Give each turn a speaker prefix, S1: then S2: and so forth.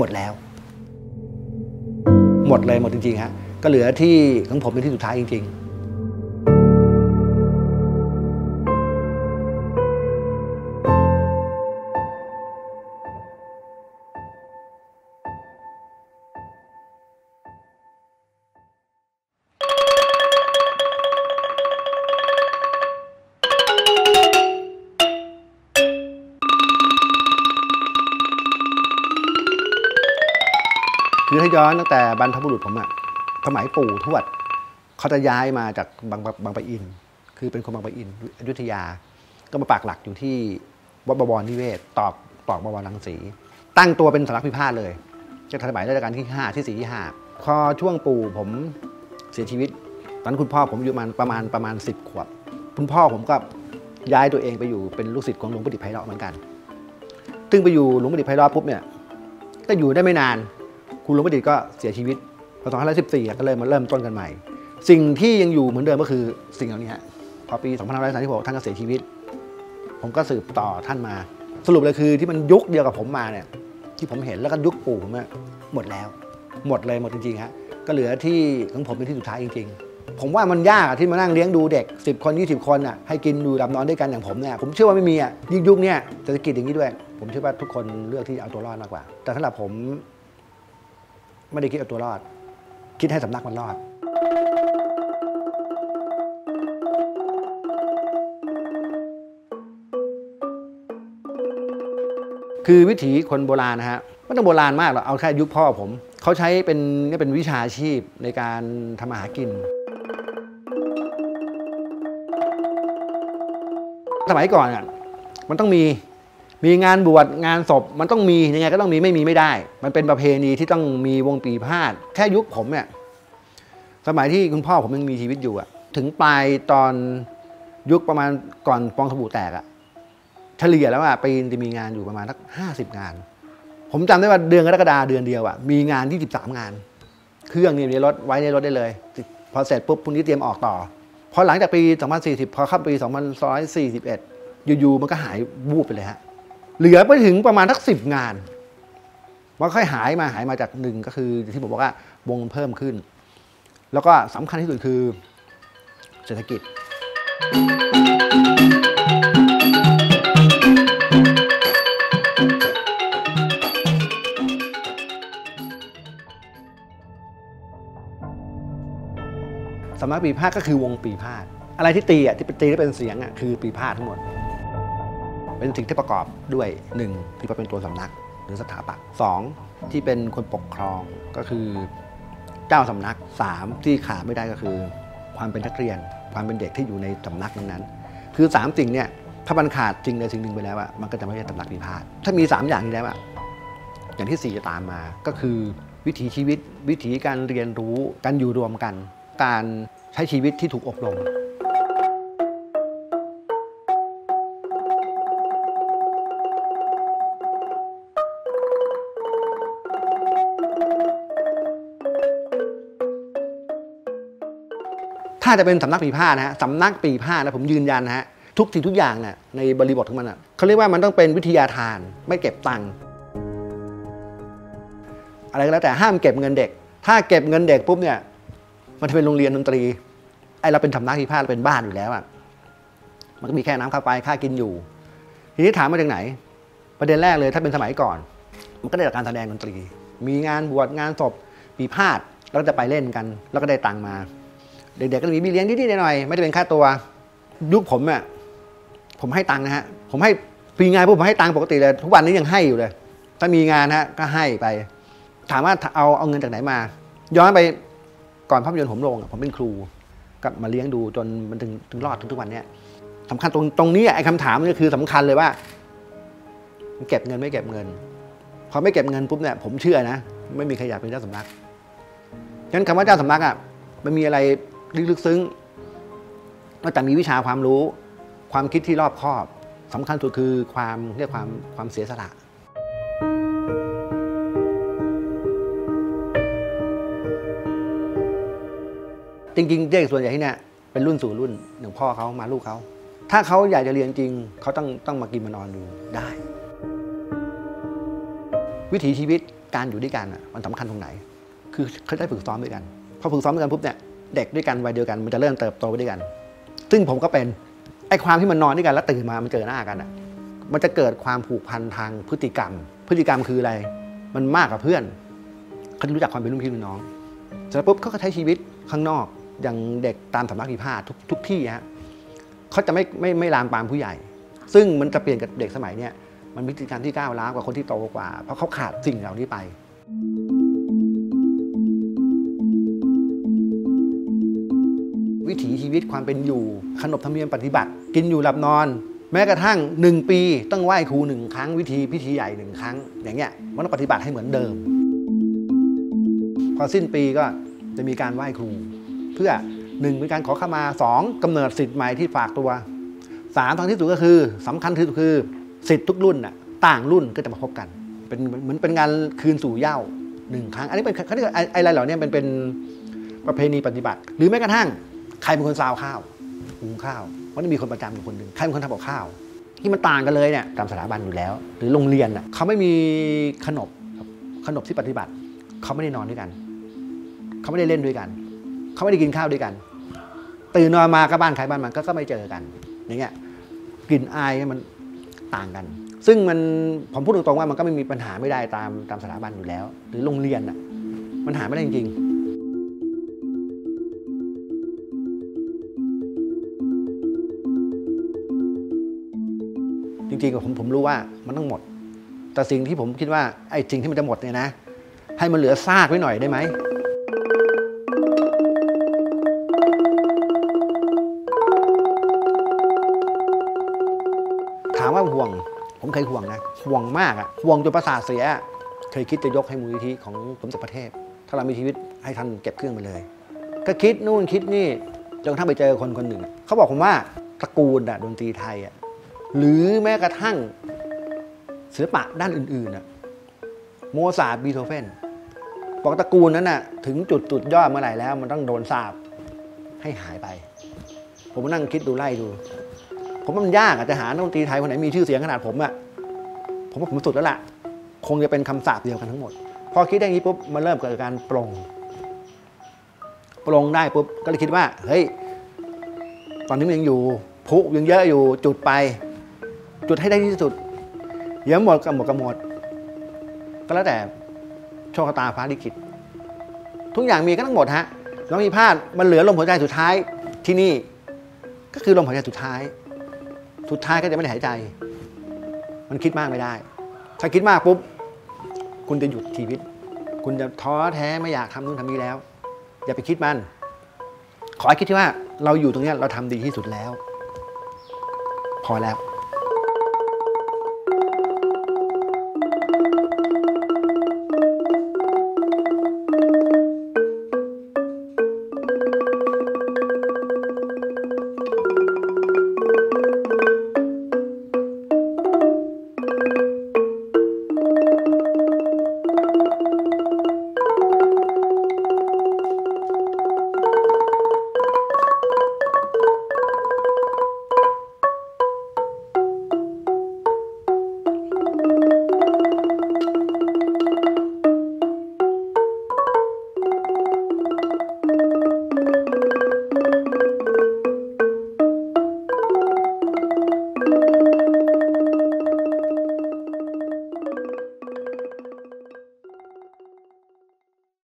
S1: หมดแล้ว หมดเลยหมดจริงๆฮะก็เหลือที่ของผมเป็นที่สุดท้ายจริง ๆ คือถ้าย้อนตั้งแต่บรรพบุรุษผมอะสมัยปู่ทวดเขาจะย้ายมาจากบางบางปะอิน คือเป็นคนบางปะอินอยุธยา ก็มาปากหลักอยู่ที่วัดบวรนิเวศตอกตอกบวรรังสี ตั้งตัวเป็นสำนักพิพาทเลยจากสมัยรัชกาลที่ 5 ที่4ที่5พอช่วงปู่ผมเสียชีวิต ตอนนั้นคุณพ่อผมอยู่ประมาณประมาณประมาณ 10 ขวบ คุณพ่อผมก็ย้ายตัวเองไปอยู่เป็นลูกศิษย์ของหลวงปู่ดิษฐ์ไพเราะเหมือนกัน ซึ่งไปอยู่หลวงปู่ดิษฐ์ไพเราะปุ๊บเนี่ยก็อยู่ได้ไม่นาน คุณลวงปู่ดิษฐ์ก็เสียชีวิตพศ2514ก็เลยมาเริ่มต้นกันใหม่ สิ่งที่ยังอยู่เหมือนเดิมก็คือสิ่งเหล่านี้ฮะพอปี2536ท่านก็เสียชีวิต ผมก็สืบต่อท่านมา สรุปเลยคือที่มันยุคเดียวกับผมมาเนี่ยที่ผมเห็นแล้วก็ยุคปู่ผมหมดแล้ว หมดเลยหมดจริงๆฮะก็เหลือที่ของผมเป็นที่สุดท้ายจริง ๆ ผมว่ามันยากที่มานั่งเลี้ยงดูเด็ก 10 คน 20 คนอะให้กินดูดับนอนด้วยกันอย่างผมเนี่ยผมเชื่อว่าไม่มีอะยิ่งยุคเนี้ยเศรษฐกิจอย่างนี้ด้วย ผมเชื่อว่าทุกคนเลือกที่เอาตัวรอดมากกว่า แต่สำหรับผม ไม่ได้คิดเอาตัวรอด คิดให้สำนักมันรอด คือวิถีคนโบราณนะฮะไม่ต้องโบราณมากหรอกเอาแค่ยุคพ่อผม เขาใช้เป็นนี่เป็นวิชาชีพในการทำมาหากินสมัยก่อนอะมันต้องมี มีงานบวชงานศพมันต้องมียังไงก็ต้องมีไม่มีไม่ได้ มันเป็นประเพณีที่ต้องมีวงปีพาดแค่ยุคผมเนี่ยสมัยที่คุณพ่อผมยังมีชีวิตอยู่อะถึงปลายตอนยุคประมาณก่อนฟองสบู่แตกอะเฉลี่ยแล้วอะปีนจะมีงานอยู่ประมาณสักห้าสิบงาน ผมจำได้ว่าเดือนกรกฎาเดือนเดียวอะมีงานที่สิบสามงาน เครื่องนี่ในรถไว้ในรถได้เลย พอเสร็จปุ๊บพรุ่งนี้เตรียมออกต่อพอหลังจากปี 2040 พอเข้าปี 2141 อยู่ๆมันก็หายวูบไปเลยฮะ เหลือไปถึงประมาณทักสิบงานมันค่อยหายมาหายมาจากหนึ่งก็คือที่ผมบอกว่าวงเพิ่มขึ้น แล้วก็สำคัญที่สุดคือเศรษฐกิจ สำนักปีพาทก็คือวงปีพาทอะไรที่ตีอะที่เป็นตีแล้เป็นเสียงอะคือปีพาททั้งหมด เป็นสิ่งที่ประกอบด้วย 1. ที่เป็นตัวสำนักหรือสถาปัตย์สองที่เป็นคนปกครองก็คือเจ้าสำนัก 3. ที่ขาดไม่ได้ก็คือ ความเป็นนักเรียน ความเป็นเด็กที่อยู่ในสำนักนั้นๆคือ 3 สิ่งเนี่ยถ้ามันขาดจริงในสิ่งหนึ่งไปแล้วอะมันก็จะไม่ใช่สำนักปีพาทถ้ามี 3 อย่างนี้แล้วอะอย่างที่ 4 จะตามมาก็คือวิถีชีวิต วิถีการเรียนรู้การอยู่รวมกัน การใช้ชีวิตที่ถูกอบรม ถ้าจะเป็นสำนักปีผ้านะฮะสำนักปีผ้านะผมยืนยันนะฮะทุกสิ่งทุกอย่างเนี่ยในบริบทของมันอะเขาเรียกว่ามันต้องเป็นวิทยาทานไม่เก็บตังค์อะไรก็แล้วแต่ห้ามเก็บเงินเด็ก ถ้าเก็บเงินเด็กปุ๊บเนี่ย มันจะเป็นโรงเรียนดนตรีไอเราเป็นสำนักปีผ้าเราเป็นบ้านอยู่แล้วอะมันก็มีแค่น้ำค่าไฟค่ากินอยู่ ทีนี้ถามมาจากไหน ประเด็นแรกเลยถ้าเป็นสมัยก่อน มันก็ได้จากการแสดงดนตรี มีงานบวชงานศพปีพาดแล้วก็จะไปเล่นกัน แล้วก็ได้ตังค์มา เด็กๆก็มีบีเลี้ยงนิดๆหน่อยๆไม่ได้เป็นค่าตัว ยุคผมอะผมให้ตังค์นะฮะ ผมให้ปีงานพวกผมให้ตังค์ปกติเลยทุกวันนี้ยังให้อยู่เลย ถ้ามีงานฮะก็ให้ไป ถามว่าเอาเอาเงินจากไหนมา ย้อนไปก่อนภาพยนตร์ผมลงผมเป็นครูก็มาเลี้ยงดูจนมันถึงถึงรอดถึงทุกวันเนี้ยสำคัญตรงตรงนี้ไอ้คำถามนี่คือสำคัญเลยว่าเก็บเงินไม่เก็บเงินพอไม่เก็บเงินปุ๊บเนี่ยผมเชื่อนะ ไม่มีใครอยากเป็นเจ้าสำนักงั้นคำว่าเจ้าสำนักอะมันมีอะไร ลึกซึ้งนอกจากมีวิชาความรู้ ความคิดที่รอบคอบสำคัญสุดคือความเรียกความความเสียสละจริงๆเด็กส่วนใหญ่ที่เนี่ยเป็นรุ่นสู่รุ่นอย่างพ่อเขามาลูกเขา ถ้าเขาอยากจะเรียนจริง เขาต้องต้องมากินมานอนดูได้ วิถีชีวิตการอยู่ด้วยกันอะมันสำคัญตรงไหน คือเขาได้ฝึกซ้อมด้วยกันพอฝึกซ้อมด้วยกันปุ๊บเนี่ย เด็กด้วยกันวัยเดียวกัน มันจะเริ่มเติบโตไปด้วยกัน ซึ่งผมก็เป็นไอ้ความที่มันนอนด้วยกันแล้วตื่นมามันเจอหน้ากันอะมันจะเกิดความผูกพันทางพฤติกรรม พฤติกรรมคืออะไร มันมากกว่าเพื่อนเขาจะรู้จักความเป็นรุ่นพี่รุ่นน้องเสร็จแล้วปุ๊บเขาก็ใช้ชีวิตข้างนอกอย่างเด็กตามสำนักพิพาททุกทุกที่ฮะเขาจะไม่ไม่ไม่ลามปามผู้ใหญ่ ซึ่งมันจะเปลี่ยนกับเด็กสมัยเนี้ยมันมีพฤติกรรมที่ก้าวร้าวกว่าคนที่โตกว่า เพราะเขาขาดสิ่งเหล่านี้ไป วิถีชีวิตความเป็นอยู่ ขนบธรรมเนียมปฏิบัติ กินอยู่หลับนอน แม้กระทั่งหนึ่งปีต้องไหว้ครูหนึ่งครั้งวิธีพิธีใหญ่หนึ่งครั้ง อย่างเงี้ยมันต้องปฏิบัติให้เหมือนเดิม พอสิ้นปีก็จะมีการไหว้ครู เพื่อหนึ่งเป็นการขอขมาสองกำเนิดสิทธิ์ใหม่ที่ฝากตัวสามทางที่สุดก็คือสำคัญที่สุดคือสิทธิ์ทุกรุ่นน่ะต่างรุ่นก็จะมาพบกัน เป็นเหมือนเป็นงานคืนสู่เย้าหนึ่งครั้ง อันนี้เป็นเขาเรียกว่าไอ้ไอ้อะไรเหล่านี้เป็นเป็นประเพณีปฏิบัติ หรือแม้กระทั่ง ใครเป็นคนซาวข้าวหุงข้าวมันต้องมีคนประจำอยู่คนหนึ่งใครเป็นคนทำกับข้าว ที่มันต่างกันเลยเนี่ยตามสถาบันอยู่แล้ว หรือโรงเรียนน่ะเขาไม่มีขนบครับขนบที่ปฏิบัติเขาไม่ได้นอนด้วยกันเขาไม่ได้เล่นด้วยกันเขาไม่ได้กินข้าวด้วยกัน ตื่นนอนมาก็บ้านใครบ้านมันก็ก็ไม่เจอกัน อย่างเงี้ยกลิ่นอายมันต่างกัน ซึ่งมันผมพูดตรงๆว่ามันก็ไม่มีปัญหาไม่ได้ตามตามสถาบันอยู่แล้ว หรือโรงเรียนอะมันหาไม่ได้จริงๆ ริงๆผมผมรู้ว่ามันต้องหมด แต่สิ่งที่ผมคิดว่าไอ้สิ่งที่มันจะหมดเนี่ยนะ ให้มันเหลือซากไว้หน่อยได้ไหมถามว่าห่วง ผมเคยห่วงนะ ห่วงมากอะห่วงจนประสาทเสีย เคยคิดจะยกให้มูลนิธิของสมเด็จพระเทพ ถ้าเรามีชีวิตให้ท่านเก็บเครื่องไปเลย ก็คิดนู่นคิดนี่จนกระทั่งไปเจอคนคนหนึ่ง เขาบอกผมว่าตระกูลอะดนตรีไทยอะ หรือแม้กระทั่งศิลปะด้านอื่นๆอะโมซาร์ทบีโธเฟนบอกตระกูลนั้นน่ะถึงจุดจุดยอดเมื่อไหร่แล้ว มันต้องโดนสาบให้หายไป ผมนั่งคิดดูไล่ดู ผมว่ามันยากอะจะหานักดนตรีไทยคนไหนมีชื่อเสียงขนาดผมอะผมว่าผมสุดแล้วล่ะ คงจะเป็นคำสาปเดียวกันทั้งหมด พอคิดได้อย่างนี้ปุ๊บมันเริ่มเกิดการปลงปลงได้ปุ๊บก็เลยคิดว่า เฮ้ย ตอนนี้มันยังอยู่พุยังเยอะอยู่จุดไป จุดให้ได้ที่สุดเดี๋ยวหมดกับหมดกับหมด ก็แล้วแต่โชคตาฟ้าลิขิตทุกอย่างมีก็ต้องหมดฮะแล้วมีพลาดมันเหลือลมหายใจสุดท้ายที่นี่ ก็คือลมหายใจสุดท้าย สุดท้ายก็จะไม่ได้หายใจ มันคิดมากไม่ได้ ถ้าคิดมากปุ๊บคุณจะหยุดชีวิต คุณจะท้อแท้ไม่อยากทำนู่นทำนี้แล้ว อย่าไปคิดมัน ขอให้คิดที่ว่าเราอยู่ตรงนี้เราทำดีที่สุดแล้ว พอแล้ว